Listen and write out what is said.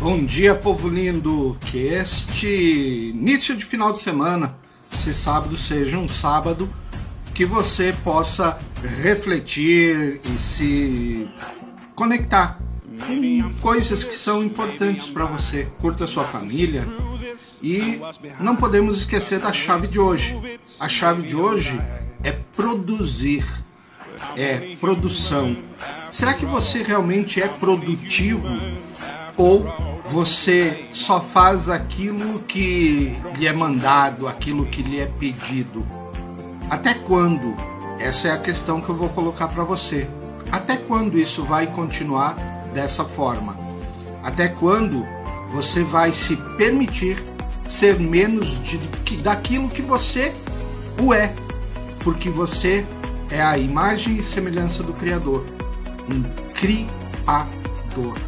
Bom dia, povo lindo! Que este início de final de semana, esse sábado, seja um sábado que você possa refletir e se conectar com coisas que são importantes para você. Curta sua família e não podemos esquecer da chave de hoje. A chave de hoje é produzir, é produção. Será que você realmente é produtivo ou você só faz aquilo que lhe é mandado, aquilo que lhe é pedido? Até quando? Essa é a questão que eu vou colocar para você. Até quando isso vai continuar dessa forma? Até quando você vai se permitir ser menos de, daquilo que você o é? Porque você é a imagem e semelhança do Criador, um criador.